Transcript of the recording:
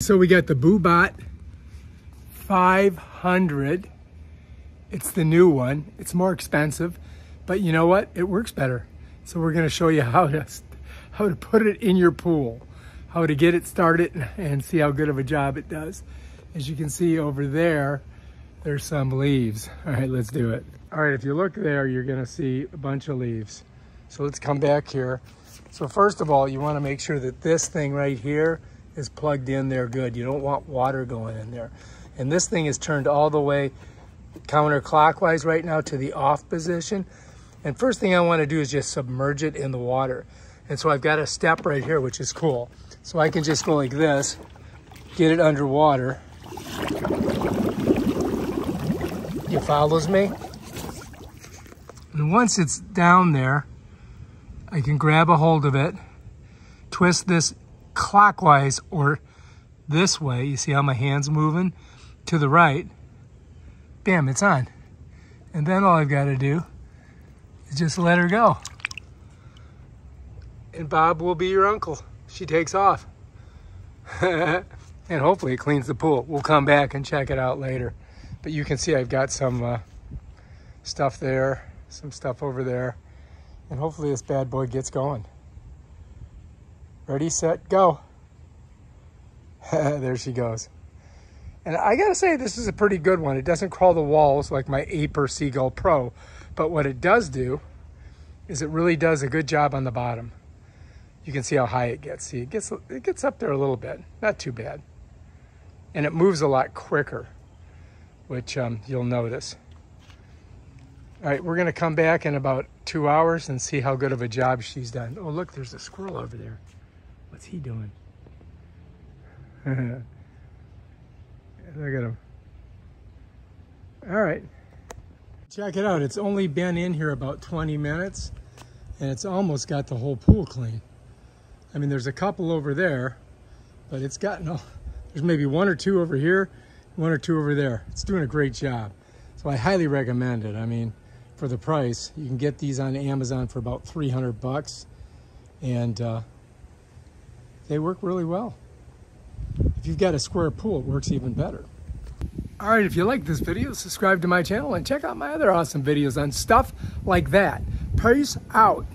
So we got the Bubot 500. It's the new one. It's more expensive, but you know what? It works better. So we're gonna show you how to, how to put it in your pool, how to get it started and see how good of a job it does. As you can see over there, there's some leaves. All right, let's do it. All right, if you look there, you're gonna see a bunch of leaves. So let's come back here. So first of all, you wanna make sure that this thing right here is plugged in there good. You don't want water going in there. And this thing is turned all the way counterclockwise right now to the off position. And first thing I wanna do is just submerge it in the water. And so I've got a step right here, which is cool. So I can just go like this, get it underwater. It follows me? And once it's down there, I can grab a hold of it, twist this clockwise or this way. You see how my hand's moving to the right. Bam, it's on. And then all I've got to do is just let her go. And Bob will be your uncle. She takes off. and hopefully it cleans the pool. We'll come back and check it out later. But you can see I've got some uh, stuff there, some stuff over there. And hopefully this bad boy gets going. Ready, set, go. there she goes. And I gotta say, this is a pretty good one. It doesn't crawl the walls like my Aiper Seagull Pro, but what it does do is it really does a good job on the bottom. You can see how high it gets. See, it gets, it gets up there a little bit, not too bad. And it moves a lot quicker, which um, you'll notice. All right, we're gonna come back in about two hours and see how good of a job she's done. Oh, look, there's a squirrel over there. What's he doing? look at him. All right, check it out. It's only been in here about 20 minutes and it's almost got the whole pool clean. I mean, there's a couple over there, but it's got no, there's maybe one or two over here, one or two over there. It's doing a great job. So I highly recommend it. I mean, for the price. You can get these on Amazon for about 300 bucks and uh, they work really well. If you've got a square pool, it works even better. All right, if you like this video, subscribe to my channel and check out my other awesome videos on stuff like that. Peace out.